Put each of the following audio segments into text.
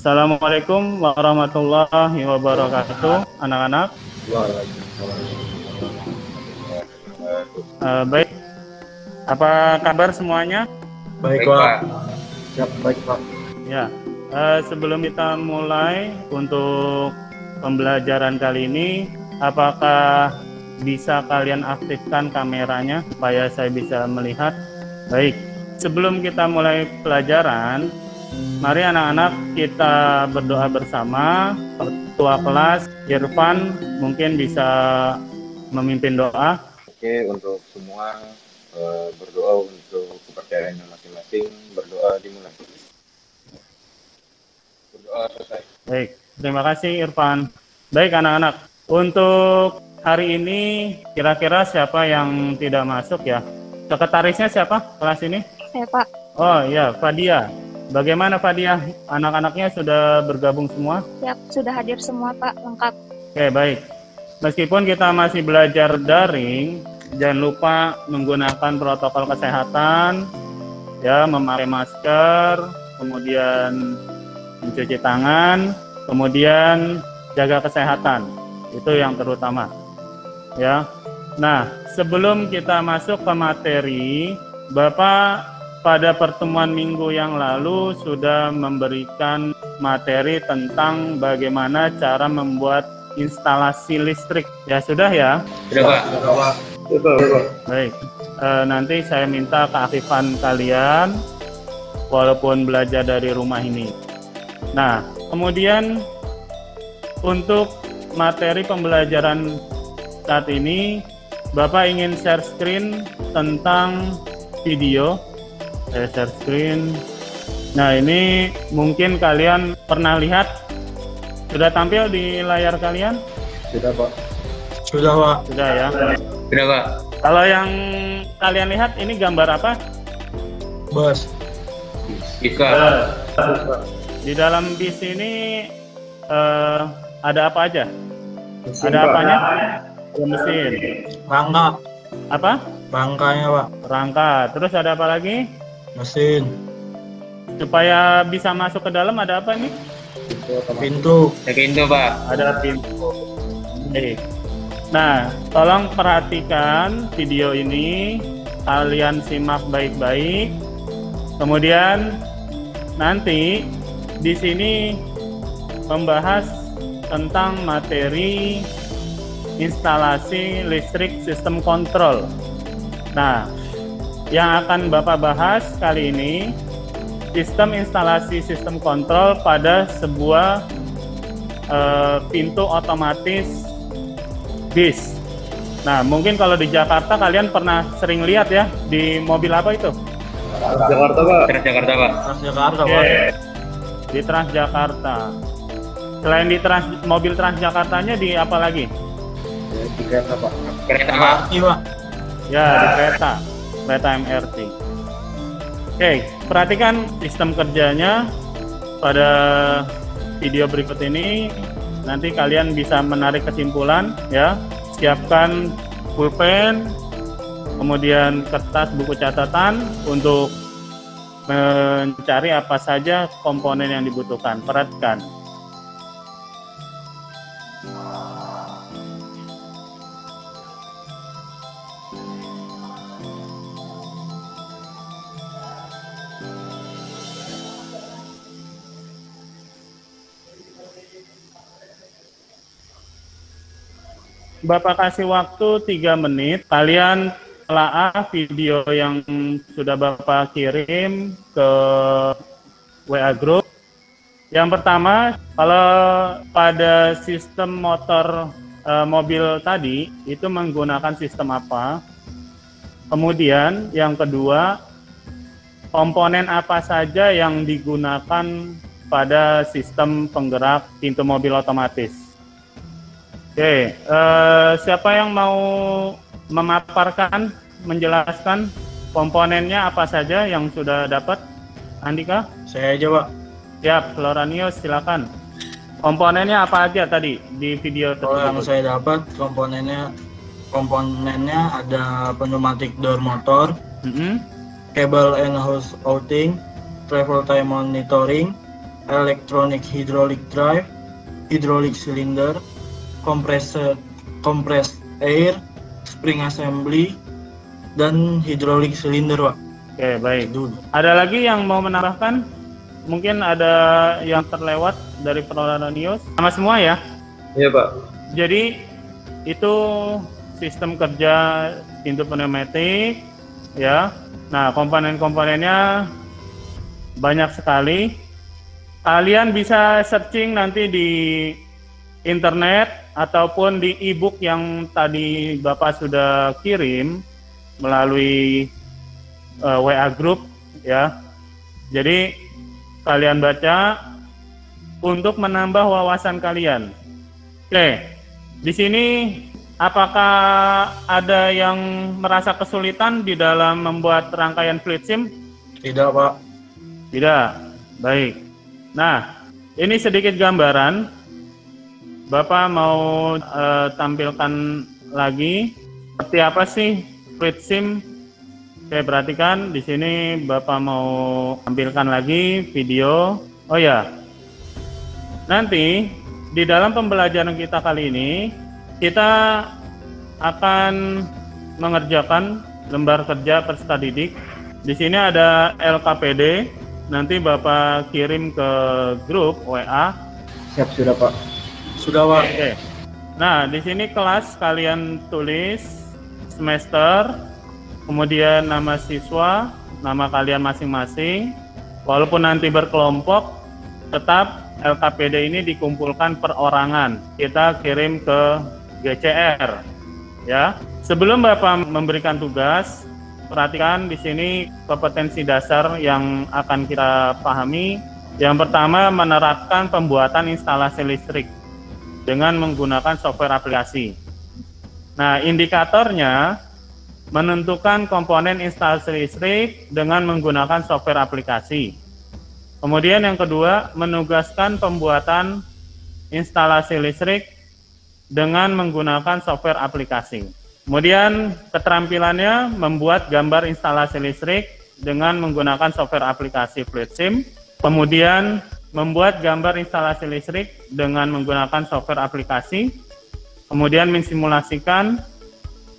Assalamualaikum warahmatullahi wabarakatuh, anak-anak. Uh, baik, apa kabar semuanya? Baik, Pak. Ya, baik, Pak. Ya, uh, sebelum kita mulai untuk pembelajaran kali ini, apakah bisa kalian aktifkan kameranya supaya saya bisa melihat? Baik, sebelum kita mulai pelajaran, Mari anak-anak kita berdoa bersama. Ketua kelas Irfan mungkin bisa memimpin doa. Oke, untuk semua uh, berdoa untuk kepercayaan masing-masing. Berdoa dimulai. Berdoa selesai. Baik, terima kasih Irfan. Baik anak-anak, untuk hari ini kira-kira siapa yang tidak masuk ya? Sekretarisnya siapa kelas ini? Saya Pak. Oh iya, Fadia. Bagaimana Fadia? Anak-anaknya sudah bergabung semua? Siap, sudah hadir semua Pak, lengkap. Oke, baik. Meskipun kita masih belajar daring, jangan lupa menggunakan protokol kesehatan, ya, memakai masker, kemudian mencuci tangan, kemudian jaga kesehatan. Itu yang terutama. Ya. Nah, sebelum kita masuk ke materi, Bapak pada pertemuan minggu yang lalu sudah memberikan materi tentang bagaimana cara membuat instalasi listrik. Ya sudah ya? Sudah Pak. Sudah Pak. Baik. E, nanti saya minta keaktifan kalian walaupun belajar dari rumah ini. Nah, kemudian untuk materi pembelajaran saat ini Bapak ingin share screen tentang video saya share screen. Nah ini mungkin kalian pernah lihat. Sudah tampil di layar kalian? Sudah pak. Sudah pak. Sudah ya. Sudah pak. Kalau yang kalian lihat ini gambar apa? Bus bisa di dalam bis ini uh, ada apa aja? Mesin, ada apanya? Ada mesin. Rangka. Apa? Rangkanya pak. Rangka. Terus ada apa lagi mesin. Supaya bisa masuk ke dalam ada apa nih pintu. Ada pintu pak. Ada pintu. Oke. Nah tolong perhatikan video ini. Kalian simak baik-baik. Kemudian nanti di sini membahas tentang materi instalasi listrik sistem kontrol. Nah, yang akan Bapak bahas kali ini sistem instalasi sistem kontrol pada sebuah uh, pintu otomatis bis. Nah, mungkin kalau di Jakarta kalian pernah sering lihat ya di mobil apa itu? Jakarta Pak. Transjakarta Pak. Transjakarta Pak. Di Transjakarta. Selain di trans mobil Transjakartanya di apa lagi? Di kereta Pak. Kereta Pak. Iya Ya, di kereta kereta MRT. Oke, perhatikan sistem kerjanya pada video berikut ini. Nanti kalian bisa menarik kesimpulan ya. Siapkan pulpen, kemudian kertas buku catatan untuk mencari apa saja komponen yang dibutuhkan. Perhatikan. Bapak kasih waktu tiga menit. Kalian telaah video yang sudah Bapak kirim ke WA Group. Yang pertama, kalau pada sistem motor e, mobil tadi itu menggunakan sistem apa? Kemudian yang kedua, komponen apa saja yang digunakan pada sistem penggerak pintu mobil otomatis? Oke, uh, siapa yang mau memaparkan, menjelaskan komponennya apa saja yang sudah dapat? Andika? Saya aja, Pak. Siap, Floranius silakan. Komponennya apa aja tadi di video tersebut? Oh, yang saya dapat komponennya komponennya ada pneumatic door motor, mm -hmm. cable and hose outing, travel time monitoring, electronic hydraulic drive, hydraulic cylinder, compressor, compressed air, spring assembly, dan hydraulic cylinder, Pak. Oke, baik. Itu. Ada lagi yang mau menambahkan? Mungkin ada yang terlewat dari peralatan Nios? Sama semua ya? Iya Pak. Jadi itu sistem kerja pintu pneumatik ya. Nah, komponen-komponennya banyak sekali. Kalian bisa searching nanti di internet ataupun di e-book yang tadi Bapak sudah kirim melalui eh, WA group ya. Jadi kalian baca untuk menambah wawasan kalian. Oke, di sini apakah ada yang merasa kesulitan di dalam membuat rangkaian fleet sim? Tidak, Pak. Tidak. Baik. Nah, ini sedikit gambaran. Bapak mau eh, tampilkan lagi seperti apa sih fleet sim? Oke, perhatikan di sini Bapak mau tampilkan lagi video. Oh ya. Nanti di dalam pembelajaran kita kali ini kita akan mengerjakan lembar kerja peserta didik. Di sini ada LKPD. Nanti Bapak kirim ke grup WA. Siap sudah Pak. Sudah, Pak. Oke. Nah, di sini kelas kalian tulis semester, kemudian nama siswa, nama kalian masing-masing. Walaupun nanti berkelompok, tetap LKPD ini dikumpulkan perorangan. Kita kirim ke GCR. Ya. Sebelum Bapak memberikan tugas, perhatikan di sini kompetensi dasar yang akan kita pahami. Yang pertama menerapkan pembuatan instalasi listrik dengan menggunakan software aplikasi. Nah, indikatornya menentukan komponen instalasi listrik dengan menggunakan software aplikasi. Kemudian yang kedua, menugaskan pembuatan instalasi listrik dengan menggunakan software aplikasi. Kemudian keterampilannya membuat gambar instalasi listrik dengan menggunakan software aplikasi FleetSim. Kemudian membuat gambar instalasi listrik dengan menggunakan software aplikasi. Kemudian mensimulasikan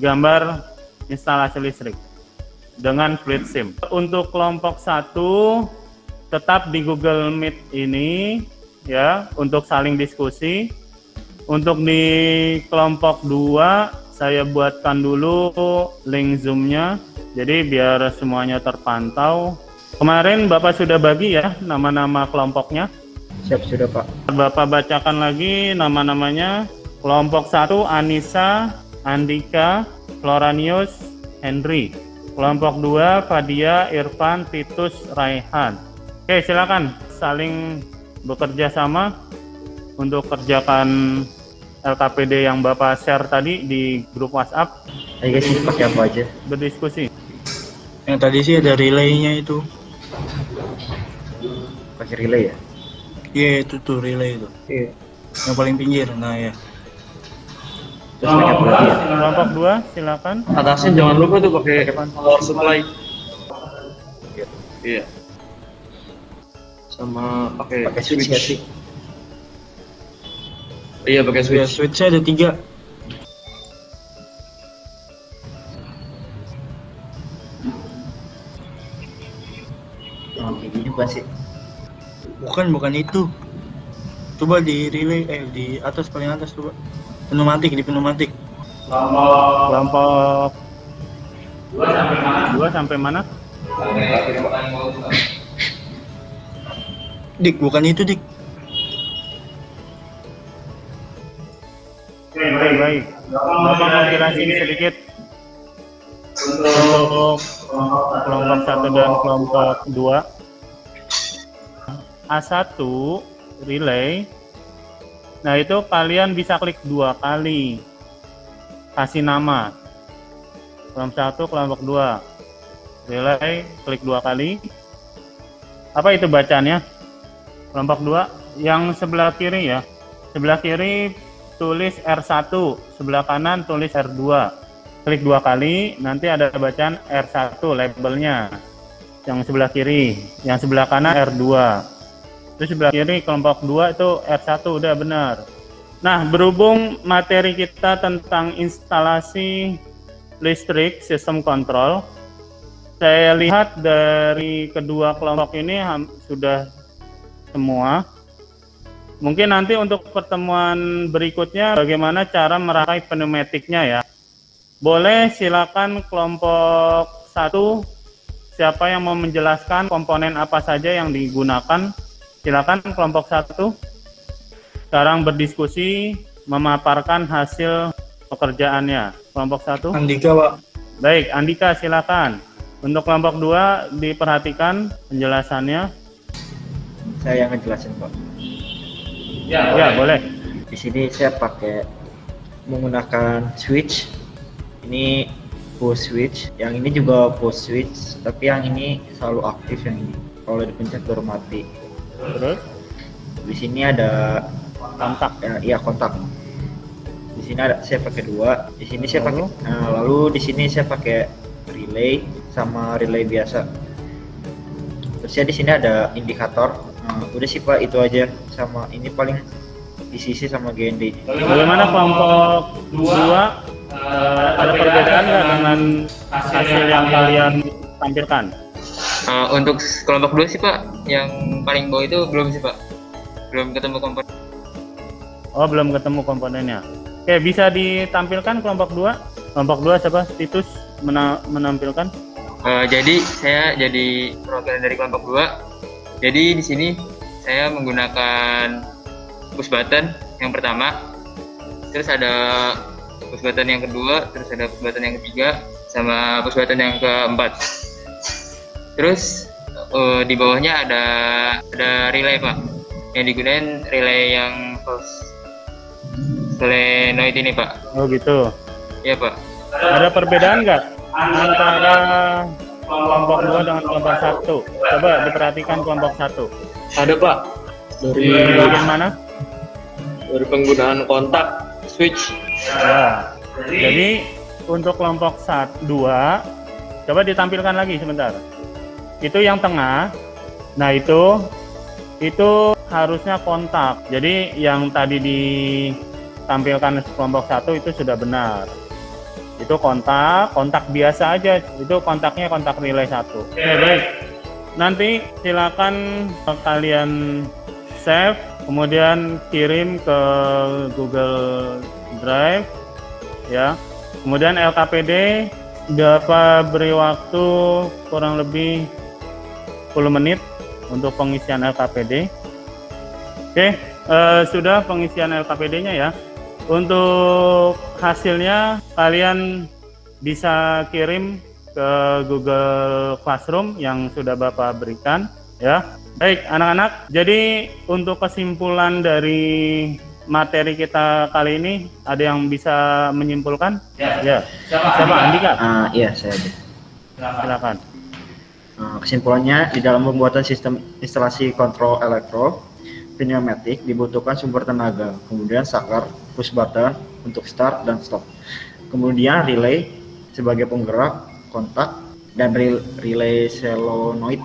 gambar instalasi listrik dengan FleetSim. Untuk kelompok 1 tetap di Google Meet ini ya untuk saling diskusi. Untuk di kelompok 2 saya buatkan dulu link Zoom-nya. Jadi biar semuanya terpantau. Kemarin Bapak sudah bagi ya nama-nama kelompoknya. Siap sudah Pak. Bapak bacakan lagi nama-namanya. Kelompok 1 Anissa, Andika, Floranius, Henry. Kelompok 2 Fadia, Irfan, Titus, Raihan. Oke, silakan saling bekerja sama untuk kerjakan LKPD yang Bapak share tadi di grup WhatsApp Ayo guys, pakai apa aja? berdiskusi. Yang tadi sih ada relaynya itu. Pakai relay ya? Iya, itu tuh relay itu. Iya. Yang paling pinggir. Nah, ya. Terus pakai ya? Kelompok 2 silakan. atasnya jangan lupa tuh pakai power supply iya sama pakai Pakai switch ya sih? iya pakai Ya, switch switch-nya ada tiga. Oh, kayak gini bukan sih? Bukan, bukan itu. Coba di relay, eh di atas paling atas coba. Pneumatik di pneumatik. Kelompok 2 sampai mana? Dik, bukan itu dik. Baik, baik. Bapak mau jelasin sedikit untuk kelompok 1 dan kelompok 2. A1 relay. Nah, itu kalian bisa klik dua kali. Kasih nama. Kelompok 1, kelompok 2. Relay, klik dua kali. Apa itu bacaannya? Kelompok 2 yang sebelah kiri ya. Sebelah kiri tulis R1, sebelah kanan tulis R2. Klik dua kali, nanti ada bacaan R1 labelnya. Yang sebelah kiri, yang sebelah kanan R2. Terus sebelah kiri kelompok 2 itu R1 udah benar. Nah, berhubung materi kita tentang instalasi listrik sistem kontrol, saya lihat dari kedua kelompok ini sudah semua. Mungkin nanti untuk pertemuan berikutnya bagaimana cara meraih pneumatiknya ya. Boleh silakan kelompok satu siapa yang mau menjelaskan komponen apa saja yang digunakan. Silakan kelompok satu. Sekarang berdiskusi memaparkan hasil pekerjaannya. Kelompok satu. Andika pak Baik, Andika silakan. Untuk kelompok dua diperhatikan penjelasannya. Saya yang ngejelasin Pak. Ya, boleh. Di sini saya pakai menggunakan switch. Ini push switch. Yang ini juga push switch, tapi yang ini selalu aktif yang ini. Kalau dipencet baru mati. Terus Di sini ada kontak. ya, iya kontak. Di sini ada saya pakai dua. Di sini saya pakai. Lalu? Nah, lalu di sini saya pakai relay sama relay biasa. Terus ya di sini ada indikator. Nah, udah sih pak itu aja. Sama ini paling ICC sama GND. Bagaimana kelompok dua eh, ada perbedaan nggak dengan hasil yang kalian tampilkan? Uh, untuk kelompok dua sih pak, yang paling bawah itu belum sih pak, belum ketemu komponen. Oh, belum ketemu komponennya. Oke, bisa ditampilkan kelompok dua? Kelompok dua siapa? Titus mena- menampilkan? Uh, jadi saya jadi perwakilan dari kelompok dua. Jadi di sini saya menggunakan push button yang pertama, terus ada push button yang kedua, terus ada push button yang ketiga, sama push button yang keempat. Terus uh, di bawahnya ada ada relay pak, yang digunakan relay yang solenoid ini pak. Oh, gitu. Iya pak. Ada perbedaan nggak antara kelompok dua dengan kelompok satu? Coba diperhatikan kelompok satu. Ada Pak. Dari bagian mana? dari penggunaan kontak switch. Ya. Jadi untuk kelompok sat dua, coba ditampilkan lagi sebentar. Itu yang tengah. Nah itu itu harusnya kontak. Jadi yang tadi ditampilkan kelompok satu itu sudah benar. Itu kontak, kontak biasa aja. Itu kontaknya kontak relay satu. Oke baik. Nanti silakan kalian save, kemudian kirim ke Google Drive, ya. Kemudian LKPD dapat beri waktu kurang lebih 10 menit untuk pengisian LKPD. Oke, eh, sudah pengisian LKPD-nya ya. Untuk hasilnya kalian bisa kirim ke Google Classroom yang sudah Bapak berikan ya. Baik, anak-anak. Jadi untuk kesimpulan dari materi kita kali ini ada yang bisa menyimpulkan? Ya. Siapa? Andika. Ah, iya saya ada. Silakan. Nah, kesimpulannya, di dalam pembuatan sistem instalasi kontrol elektro pneumatik dibutuhkan sumber tenaga, kemudian saklar, push button untuk start dan stop, kemudian relay sebagai penggerak kontak, dan rel- relay solenoid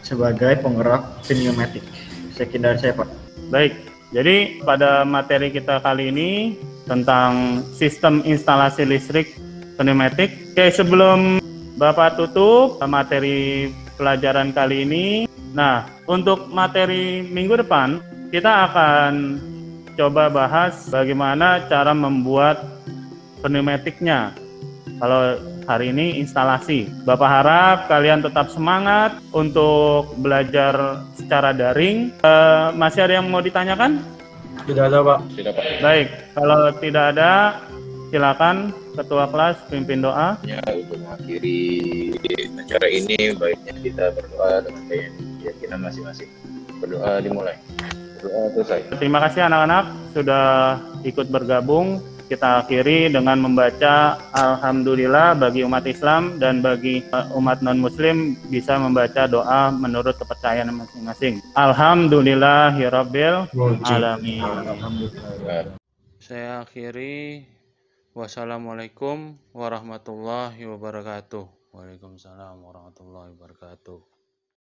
sebagai penggerak pneumatik. Sekian dari saya, Pak. Baik. Jadi pada materi kita kali ini tentang sistem instalasi listrik pneumatik. Oke, sebelum Bapak tutup materi pelajaran kali ini. Nah, untuk materi minggu depan kita akan coba bahas bagaimana cara membuat pneumatiknya. Kalau hari ini instalasi. Bapak harap kalian tetap semangat untuk belajar secara daring. Eh, masih ada yang mau ditanyakan? tidak ada pak Tidak Pak. Baik, kalau tidak ada, silakan Ketua kelas pimpin doa. Ya, untuk mengakhiri acara ini baiknya kita berdoa dengan keyakinan masing-masing. Berdoa dimulai. Berdoa selesai. Terima kasih anak-anak sudah ikut bergabung. Kita akhiri dengan membaca Alhamdulillah bagi umat Islam dan bagi uh, umat non-Muslim bisa membaca doa menurut kepercayaan masing-masing. Alhamdulillahirabbil alamin. Alhamdulillah. Saya akhiri. Wassalamualaikum warahmatullahi wabarakatuh. Waalaikumsalam warahmatullahi wabarakatuh.